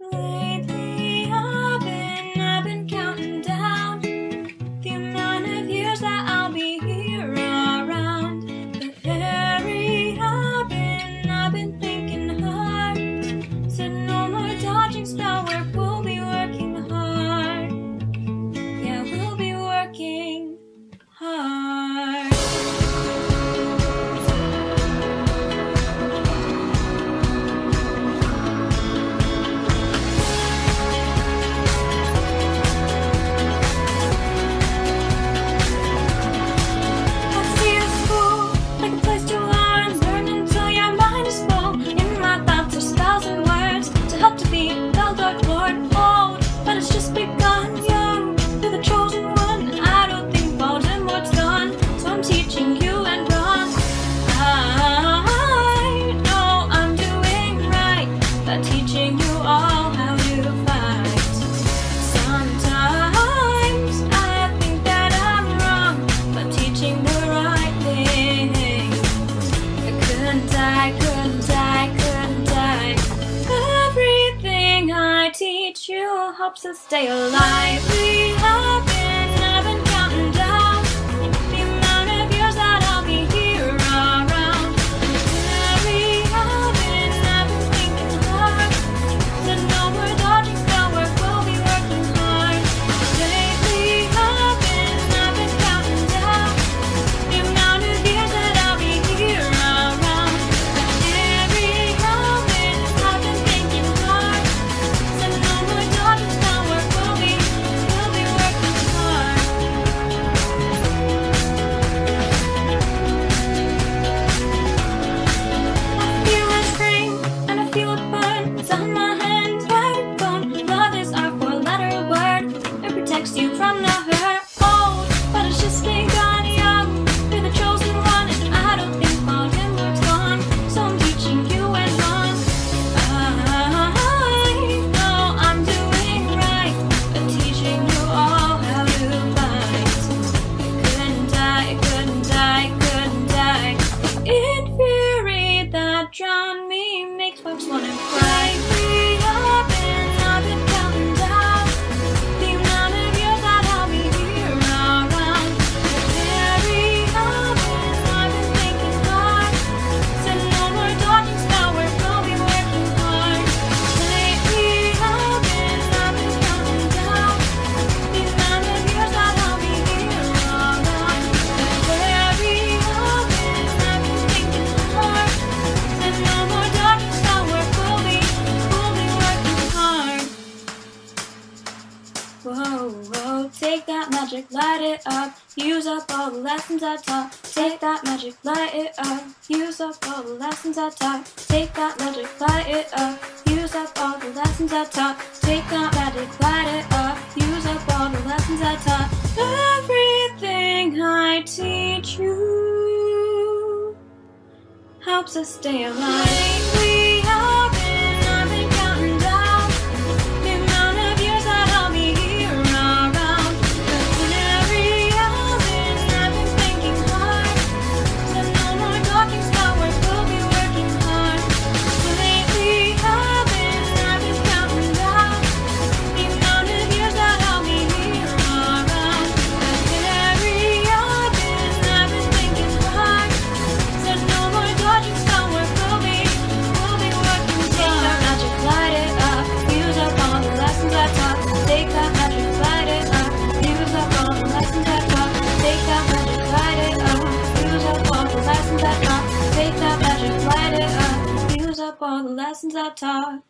Mm-hmm. in Waldorf, Lord, helps us stay alive. magic, light it up. Use up all the lessons I taught. Take that magic, light it up. Use up all the lessons I taught. Take that magic, light it up. Use up all the lessons I taught. Take that magic, light it up. Use up all the lessons I taught. Everything I teach you helps us stay alive. All the lessons I've taught.